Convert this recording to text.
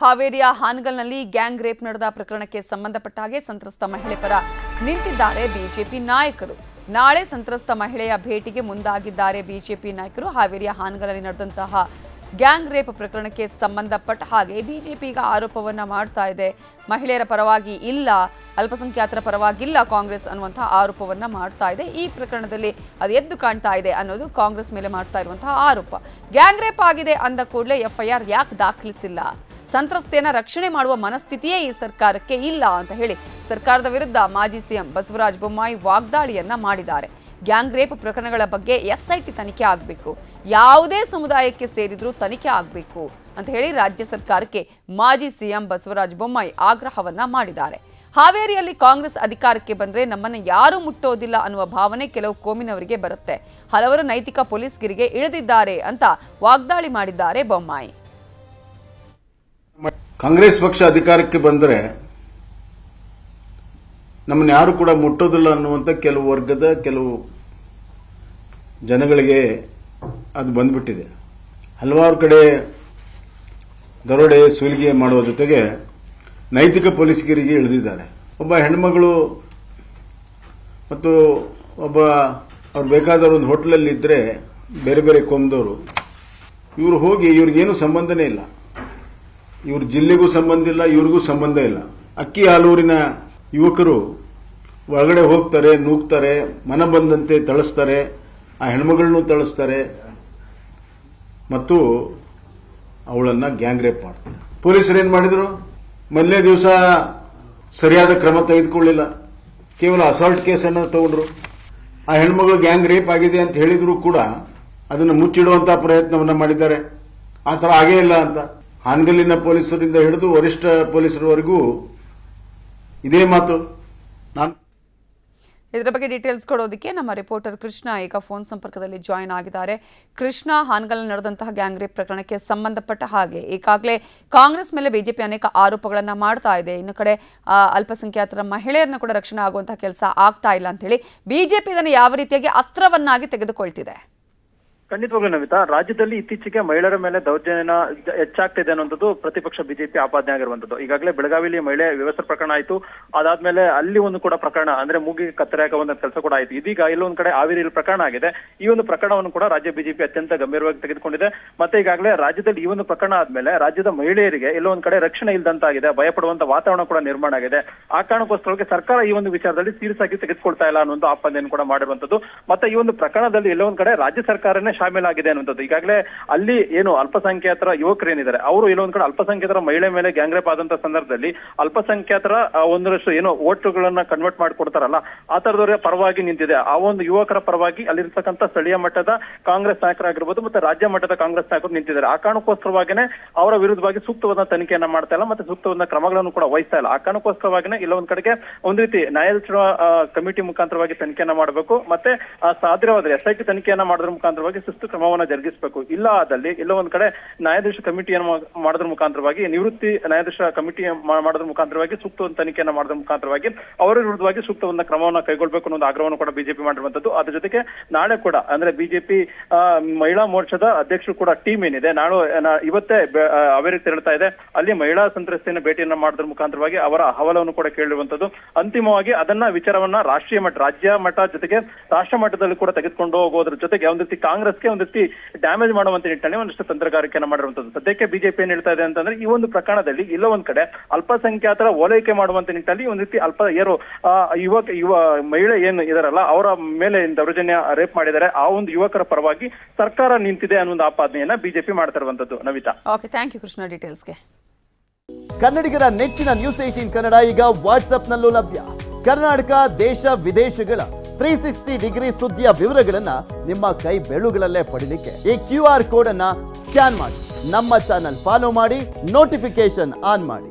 ಹಾವೇರಿಯ ಹಾನಗಲ್ನಲ್ಲಿ gang rape ನಡೆದ ಪ್ರಕರಣಕ್ಕೆ ಸಂಬಂಧಪಟ್ಟ ಹಾಗೆ ಸಂತ್ರಸ್ತ ಮಹಿಳೆ ಪರ ನಿಂತಿದ್ದಾರೆ ಬಿಜೆಪಿ ನಾಯಕರು. ನಾಳೆ ಸಂತ್ರಸ್ತ ಮಹಿಳೆಯ ಭೇಟಿಗೆ ಮುಂದಾಗಿದ್ದಾರೆ ಬಿಜೆಪಿ ನಾಯಕರು. ಹಾವೇರಿಯ ಹಾನಗಲ್ನಲ್ಲಿ ನಡೆದಂತಹ ಗ್ಯಾಂಗ್ ರೇಪ್ ಪ್ರಕರಣಕ್ಕೆ ಸಂಬಂಧಪಟ್ಟ ಹಾಗೆ ಬಿಜೆಪಿ ಈಗ ಆರೋಪವನ್ನ ಮಾಡ್ತಾ ಇದೆ. ಮಹಿಳೆಯರ ಪರವಾಗಿ ಇಲ್ಲ, ಅಲ್ಪಸಂಖ್ಯಾತರ ಪರವಾಗಿಲ್ಲ ಕಾಂಗ್ರೆಸ್ ಅನ್ನುವಂತಹ ಆರೋಪವನ್ನ ಮಾಡ್ತಾ ಇದೆ. ಈ ಪ್ರಕರಣದಲ್ಲಿ ಅದು ಎದ್ದು ಕಾಣ್ತಾ ಇದೆ ಅನ್ನೋದು ಕಾಂಗ್ರೆಸ್ ಮೇಲೆ ಮಾಡ್ತಾ ಇರುವಂತಹ ಆರೋಪ. ಗ್ಯಾಂಗ್ ರೇಪ್ ಆಗಿದೆ ಅಂದ ಕೂಡಲೇ ಎಫ್ಐಆರ್ ಯಾಕೆ ದಾಖಲಿಸಿಲ್ಲ? ಸಂತ್ರಸ್ತೆಯನ್ನ ರಕ್ಷಣೆ ಮಾಡುವ ಮನಸ್ಥಿತಿಯೇ ಈ ಸರ್ಕಾರಕ್ಕೆ ಇಲ್ಲ ಅಂತ ಹೇಳಿ ಸರ್ಕಾರದ ವಿರುದ್ಧ ಮಾಜಿ ಸಿಎಂ ಬಸವರಾಜ ಬೊಮ್ಮಾಯಿ ವಾಗ್ದಾಳಿಯನ್ನ ಮಾಡಿದ್ದಾರೆ. ಗ್ಯಾಂಗ್ ರೇಪ್ ಪ್ರಕರಣಗಳ ಬಗ್ಗೆ ಎಸ್ಐಟಿ ತನಿಖೆ ಆಗಬೇಕು. ಯಾವುದೇ ಸಮುದಾಯಕ್ಕೆ ಸೇರಿದ್ರೂ ತನಿಖೆ ಆಗಬೇಕು ಅಂತ ಹೇಳಿ ರಾಜ್ಯ ಸರ್ಕಾರಕ್ಕೆ ಮಾಜಿ ಸಿಎಂ ಬಸವರಾಜ ಬೊಮ್ಮಾಯಿ ಆಗ್ರಹವನ್ನ ಮಾಡಿದ್ದಾರೆ. ಹಾವೇರಿಯಲ್ಲಿ ಕಾಂಗ್ರೆಸ್ ಅಧಿಕಾರಕ್ಕೆ ಬಂದರೆ ನಮ್ಮನ್ನು ಯಾರೂ ಮುಟ್ಟೋದಿಲ್ಲ ಅನ್ನುವ ಭಾವನೆ ಕೆಲವು ಕೋಮಿನವರಿಗೆ ಬರುತ್ತೆ. ಹಲವರು ನೈತಿಕ ಪೊಲೀಸ್ಗಿರಿಗೆ ಇಳಿದಿದ್ದಾರೆ ಅಂತ ವಾಗ್ದಾಳಿ ಮಾಡಿದ್ದಾರೆ ಬೊಮ್ಮಾಯಿ. ಕಾಂಗ್ರೆಸ್ ಪಕ್ಷ ಅಧಿಕಾರಕ್ಕೆ ಬಂದರೆ ನಮ್ಮನ್ನು ಯಾರು ಕೂಡ ಮುಟ್ಟೋದಿಲ್ಲ ಅನ್ನುವಂಥ ಕೆಲವು ವರ್ಗದ ಕೆಲವು ಜನಗಳಿಗೆ ಅದು ಬಂದ್ಬಿಟ್ಟಿದೆ. ಹಲವಾರು ಕಡೆ ದರೋಡೆ, ಸುಲಿಗೆ ಮಾಡುವ ಜೊತೆಗೆ ನೈತಿಕ ಪೊಲೀಸ್ಗಿರಿಗೆ ಇಳಿದಿದ್ದಾರೆ. ಒಬ್ಬ ಹೆಣ್ಮಗಳು ಮತ್ತು ಒಬ್ಬ ಅವ್ರು ಬೇಕಾದವರು ಒಂದು ಹೋಟ್ಲಲ್ಲಿ ಇದ್ದರೆ ಬೇರೆ ಬೇರೆ ಕೊಂದವರು ಇವರು ಹೋಗಿ ಇವ್ರಿಗೇನು ಸಂಬಂಧನೇ ಇಲ್ಲ. ಇವ್ರ ಜಿಲ್ಲೆಗೂ ಸಂಬಂಧ ಇಲ್ಲ, ಇವ್ರಿಗೂ ಸಂಬಂಧ ಇಲ್ಲ. ಅಕ್ಕಿ ಹಾಲೂರಿನ ಯುವಕರು ಒಳಗಡೆ ಹೋಗ್ತಾರೆ, ನೂಗ್ತಾರೆ, ಮನ ಬಂದಂತೆ ತಳಿಸ್ತಾರೆ, ಆ ಹೆಣ್ಮಗಳನ್ನೂ ತಳಿಸ್ತಾರೆ, ಮತ್ತು ಅವಳನ್ನ ಗ್ಯಾಂಗ್ ರೇಪ್ ಮಾಡ್ತಾರೆ. ಪೊಲೀಸರು ಏನ್ ಮಾಡಿದ್ರು? ಮೊದಲನೇ ದಿವಸ ಸರಿಯಾದ ಕ್ರಮ ತೆಗೆದುಕೊಳ್ಳಿಲ್ಲ. ಕೇವಲ ಅಸಾಲ್ಟ್ ಕೇಸನ್ನು ತಗೊಂಡ್ರು. ಆ ಹೆಣ್ಮಗಳು ಗ್ಯಾಂಗ್ ರೇಪ್ ಆಗಿದೆ ಅಂತ ಹೇಳಿದ್ರು ಕೂಡ ಅದನ್ನು ಮುಚ್ಚಿಡುವಂತಹ ಪ್ರಯತ್ನವನ್ನ ಮಾಡಿದ್ದಾರೆ. ಆ ಥರ ಆಗೇ ಇಲ್ಲ ಅಂತ. ಹಾನಗಲ್ಲಿನ ಪೊಲೀಸರಿಂದ ಹಿಡಿದು ವರಿಷ್ಠ ಪೊಲೀಸರವರೆಗೂ ಇದೇ ಮಾತು. ನಾನು ಇದರ ಬಗ್ಗೆ ಡೀಟೇಲ್ಸ್ ಕೊಡೋದಕ್ಕೆ ನಮ್ಮ ರಿಪೋರ್ಟರ್ ಕೃಷ್ಣ ಈಗ ಫೋನ್ ಸಂಪರ್ಕದಲ್ಲಿ ಜಾಯಿನ್ ಆಗಿದ್ದಾರೆ. ಕೃಷ್ಣ ಹಾನಗಲ್ ನಡೆದಂತಹ ಗ್ಯಾಂಗ್ ರೇಪ್ ಪ್ರಕರಣಕ್ಕೆ ಸಂಬಂಧಪಟ್ಟ ಹಾಗೆ ಈಗಾಗಲೇ ಕಾಂಗ್ರೆಸ್ ಮೇಲೆ ಬಿಜೆಪಿ ಅನೇಕ ಆರೋಪಗಳನ್ನು ಮಾಡ್ತಾ ಇದೆ. ಇನ್ನು ಕಡೆ ಅಲ್ಪಸಂಖ್ಯಾತರ ಮಹಿಳೆಯರನ್ನ ಕೂಡ ರಕ್ಷಣೆ ಆಗುವಂತಹ ಕೆಲಸ ಆಗ್ತಾ ಇಲ್ಲ ಅಂತ ಹೇಳಿ ಬಿಜೆಪಿ ಇದನ್ನು ಯಾವ ರೀತಿಯಾಗಿ ಅಸ್ತ್ರವನ್ನಾಗಿ ತೆಗೆದುಕೊಳ್ತಿದೆ? ಖಂಡಿತವಾಗ್ಲೂ ನಮಿತಾ, ರಾಜ್ಯದಲ್ಲಿ ಇತ್ತೀಚೆಗೆ ಮಹಿಳೆಯರ ಮೇಲೆ ದೌರ್ಜನ್ಯ ಹೆಚ್ಚಾಗ್ತಿದೆ ಅನ್ನೋದು ಪ್ರತಿಪಕ್ಷ ಬಿಜೆಪಿ ಆಪಾದನೆ ಆಗಿರುವಂತದ್ದು ಈಗಾಗಲೇ ಬೆಳಗಾವಿಲಿ ಮಹಿಳೆ ವ್ಯವಸ್ಥೆ ಪ್ರಕರಣ ಆಯಿತು. ಅದಾದ್ಮೇಲೆ ಅಲ್ಲಿ ಒಂದು ಕೂಡ ಪ್ರಕರಣ, ಅಂದ್ರೆ ಮೂಗಿಗೆ ಕತ್ತರೆ ಹಾಕುವಂತ ಕೆಲಸ ಕೂಡ ಆಯಿತು. ಇದೀಗ ಇಲ್ಲೊಂದ್ ಕಡೆ ಹಾವೇರಿಯಲ್ಲಿ ಪ್ರಕರಣ ಆಗಿದೆ. ಈ ಒಂದು ಪ್ರಕರಣವನ್ನು ಕೂಡ ರಾಜ್ಯ ಬಿಜೆಪಿ ಅತ್ಯಂತ ಗಂಭೀರವಾಗಿ ತೆಗೆದುಕೊಂಡಿದೆ. ಮತ್ತೆ ಈಗಾಗಲೇ ರಾಜ್ಯದಲ್ಲಿ ಈ ಒಂದು ಪ್ರಕರಣ ಆದ್ಮೇಲೆ ರಾಜ್ಯದ ಮಹಿಳೆಯರಿಗೆ ಎಲ್ಲೋ ಒಂದ್ ಕಡೆ ರಕ್ಷಣೆ ಇಲ್ದಂತಾಗಿದೆ, ಭಯಪಡುವಂತ ವಾತಾವರಣ ಕೂಡ ನಿರ್ಮಾಣ ಆಗಿದೆ. ಆ ಕಾರಣಕ್ಕೋಸ್ಕರವಾಗಿ ಸರ್ಕಾರ ಈ ಒಂದು ವಿಚಾರದಲ್ಲಿ ಸೀರಿಯಸ್ ಆಗಿ ತೆಗೆದುಕೊಳ್ತಾ ಇಲ್ಲ ಅನ್ನೋ ಒಂದು ಆಪಾದನೆಯನ್ನು ಕೂಡ ಮಾಡಿರುವಂತದ್ದು ಮತ್ತೆ ಈ ಒಂದು ಪ್ರಕರಣದಲ್ಲಿ ಎಲ್ಲೋ ಒಂದ್ ಕಡೆ ರಾಜ್ಯ ಸರ್ಕಾರನೇ ಶಾಮೀಲಾಗಿದೆ ಅನ್ನುವಂಥದ್ದು. ಈಗಾಗಲೇ ಅಲ್ಲಿ ಏನು ಅಲ್ಪಸಂಖ್ಯಾತರ ಯುವಕರೇನಿದ್ದಾರೆ ಅವರು ಇಲ್ಲೊಂದ್ ಕಡೆ ಅಲ್ಪಸಂಖ್ಯಾತರ ಮಹಿಳೆ ಮೇಲೆ ಗ್ಯಾಂಗ್ ರೇಪ್ ಆದಂತ ಸಂದರ್ಭದಲ್ಲಿ ಅಲ್ಪಸಂಖ್ಯಾತರ ಒಂದರಷ್ಟು ಏನು ಓಟುಗಳನ್ನ ಕನ್ವರ್ಟ್ ಮಾಡ್ಕೊಡ್ತಾರಲ್ಲ, ಆ ತರದವರ ಪರವಾಗಿ ನಿಂತಿದೆ. ಆ ಒಂದು ಯುವಕರ ಪರವಾಗಿ ಅಲ್ಲಿರ್ತಕ್ಕಂಥ ಸ್ಥಳೀಯ ಮಟ್ಟದ ಕಾಂಗ್ರೆಸ್ ನಾಯಕರಾಗಿರ್ಬೋದು ಮತ್ತೆ ರಾಜ್ಯ ಮಟ್ಟದ ಕಾಂಗ್ರೆಸ್ ನಾಯಕರು ನಿಂತಿದ್ದಾರೆ. ಆ ಕಾರಣಕ್ಕೋಸ್ಕರವಾಗಿನೇ ಅವರ ವಿರುದ್ಧವಾಗಿ ಸೂಕ್ತವಾದ ತನಿಖೆಯನ್ನ ಮಾಡ್ತಾ ಇಲ್ಲ ಮತ್ತೆ ಸೂಕ್ತವಾದ ಕ್ರಮಗಳನ್ನು ಕೂಡ ವಹಿಸ್ತಾ ಇಲ್ಲ. ಆ ಕಾರಣಕ್ಕೋಸ್ಕರವಾಗಿನೇ ಇಲ್ಲ ಒಂದ್ ಕಡೆಗೆ ಒಂದ್ ರೀತಿ ನ್ಯಾಯಾಧೀಶರ ಕಮಿಟಿ ಮುಖಾಂತರವಾಗಿ ತನಿಖೆಯನ್ನ ಮಾಡಬೇಕು ಮತ್ತೆ ಸಾಧ್ಯವಾದ್ರೆ ಎಸ್ಐಟಿ ತನಿಖೆಯನ್ನ ಮಾಡೋದ್ರ ಮುಖಾಂತರವಾಗಿ ಶಿಸ್ತು ಕ್ರಮವನ್ನ ಜರುಗಿಸಬೇಕು. ಇಲ್ಲ ಆದಲ್ಲಿ ಇಲ್ಲ ಒಂದ್ ಕಡೆ ನ್ಯಾಯಾಧೀಶ ಕಮಿಟಿಯನ್ನು ಮಾಡೋದ್ರ ಮುಖಾಂತರವಾಗಿ ನಿವೃತ್ತಿ ನ್ಯಾಯಾಧೀಶ ಕಮಿಟಿ ಮಾಡೋದ್ರ ಮುಖಾಂತರವಾಗಿ ಸೂಕ್ತವಾದ ತನಿಖೆಯನ್ನ ಮಾಡೋದ್ರ ಮುಖಾಂತರವಾಗಿ ಅವರ ವಿರುದ್ಧವಾಗಿ ಸೂಕ್ತವಾದ ಕ್ರಮವನ್ನ ಕೈಗೊಳ್ಳಬೇಕು ಅನ್ನೋ ಒಂದು ಆಗ್ರಹವನ್ನು ಕೂಡ ಬಿಜೆಪಿ ಮಾಡಿರುವಂತದ್ದು. ಅದ್ರ ಜೊತೆಗೆ ನಾಳೆ ಕೂಡ ಅಂದ್ರೆ ಬಿಜೆಪಿ ಮಹಿಳಾ ಮೋರ್ಚಾದ ಅಧ್ಯಕ್ಷರು ಕೂಡ ಟೀಮ್ ಏನಿದೆ. ನಾಳು ಇವತ್ತೇ ಅವೇರಿಗೆ ತೆರಳ್ತಾ ಇದೆ. ಅಲ್ಲಿ ಮಹಿಳಾ ಸಂತ್ರಸ್ತೆಯನ್ನ ಭೇಟಿಯನ್ನ ಮಾಡೋದ್ರ ಮುಖಾಂತರವಾಗಿ ಅವರ ಅಹವಾಲವನ್ನು ಕೂಡ ಕೇಳಿರುವಂತದ್ದು. ಅಂತಿಮವಾಗಿ ಅದನ್ನ ವಿಚಾರವನ್ನ ರಾಷ್ಟ್ರೀಯ ಮಟ್ಟ, ರಾಜ್ಯ ಮಟ್ಟ ಜೊತೆಗೆ ರಾಷ್ಟ್ರ ಮಟ್ಟದಲ್ಲಿ ಕೂಡ ತೆಗೆದುಕೊಂಡು ಹೋಗೋದ್ರ ಜೊತೆಗೆ ಒಂದ್ ರೀತಿ ಕಾಂಗ್ರೆಸ್ಗೆ ಒಂದ್ ರೀತಿ ಡ್ಯಾಮೇಜ್ ಮಾಡುವಂತ ನಿಟ್ಟಿನಲ್ಲಿ ಒಂದಷ್ಟು ತಂತ್ರಗಾರಿಕೆಯನ್ನ ಮಾಡಿರುವಂತದ್ದು. ಸದ್ಯಕ್ಕೆ ಬಿಜೆಪಿ ಏನ್ ಹೇಳ್ತಾ ಇದೆ ಅಂತಂದ್ರೆ ಈ ಒಂದು ಪ್ರಕರಣದಲ್ಲಿ ಇಲ್ಲ ಒಂದ್ ಕಡೆ ಅಲ್ಪಸಂಖ್ಯಾತರ ಓಲೈಕೆ ಮಾಡುವಂತ ನಿಟ್ಟಿನಲ್ಲಿ ಒಂದ್ ರೀತಿ ಅಲ್ಪ ಯಾರು ಯುವಕ ಯುವ ಮಹಿಳೆ ಏನು ಇದಾರಲ್ಲ ಅವರ ಮೇಲೆ ಏನ್ ದೌರ್ಜನ್ಯ ರೇಪ್ ಮಾಡಿದ್ದಾರೆ. ಆ ಒಂದು ಯುವಕರ ಪರವಾಗಿ ಸರ್ಕಾರ ನಿಂತಿದೆ ಅನ್ನೋ ಒಂದು ಆಪಾದನೆಯನ್ನ ಬಿಜೆಪಿ ಮಾಡ್ತಾ ಇರುವಂತದ್ದು. Navita. Okay thank you Krishna ಡೀಟೇಲ್ಸ್ಗೆ ಕನ್ನಡಿಗರ ನೆಚ್ಚಿನ ನ್ಯೂಸ್ ಏಟೀನ್ ಕನ್ನಡ ಈಗ ವಾಟ್ಸ್ಆಪ್ನಲ್ಲೂ ಲಭ್ಯ. ಕರ್ನಾಟಕ ದೇಶ ವಿದೇಶಗಳ ತ್ರೀ ಸಿಕ್ಸ್ಟಿ ಡಿಗ್ರಿ ಸುದ್ದಿಯ ವಿವರಗಳನ್ನ ನಿಮ್ಮ ಕೈ ಬೆಳುಗಳಲ್ಲೇ ಪಡಿಲಿಕ್ಕೆ ಈ ಕ್ಯೂ ಆರ್ ಕೋಡ್ ಅನ್ನ ಸ್ಕ್ಯಾನ್ ಮಾಡಿ. ನಮ್ಮ ಚಾನಲ್ ಫಾಲೋ ಮಾಡಿ ನೋಟಿಫಿಕೇಶನ್ ಆನ್ ಮಾಡಿ.